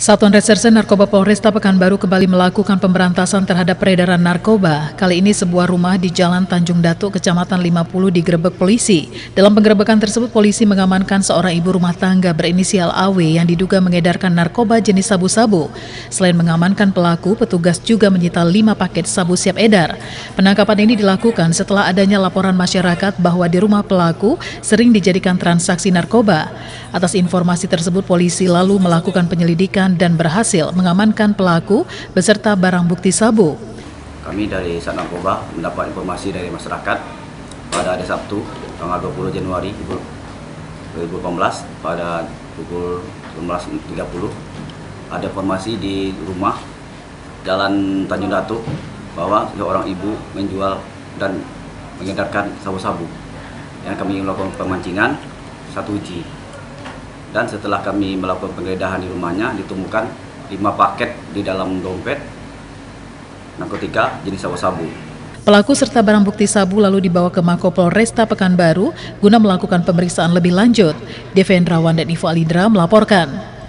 Satuan Reserse Narkoba Polresta Pekanbaru kembali melakukan pemberantasan terhadap peredaran narkoba. Kali ini sebuah rumah di Jalan Tanjung Datuk, Kecamatan 50 digerebek polisi. Dalam penggerebekan tersebut, polisi mengamankan seorang ibu rumah tangga berinisial AW yang diduga mengedarkan narkoba jenis sabu-sabu. Selain mengamankan pelaku, petugas juga menyita 5 paket sabu siap edar. Penangkapan ini dilakukan setelah adanya laporan masyarakat bahwa di rumah pelaku sering dijadikan transaksi narkoba. Atas informasi tersebut, polisi lalu melakukan penyelidikan dan berhasil mengamankan pelaku beserta barang bukti sabu. Kami dari Sat Narkoba mendapat informasi dari masyarakat pada hari Sabtu tanggal 20 Januari 2018 pada pukul 19.30 ada informasi di rumah Jalan Tanjung Datuk bahwa seorang ibu menjual dan mengedarkan sabu-sabu yang kami melakukan pemancingan satu uji dan setelah kami melakukan penggeledahan di rumahnya ditemukan lima paket di dalam dompet narkotika jenis sabu-sabu. Pelaku serta barang bukti sabu lalu dibawa ke Mako Polresta Pekanbaru guna melakukan pemeriksaan lebih lanjut. Devendrawan dan Ivo Alidra melaporkan.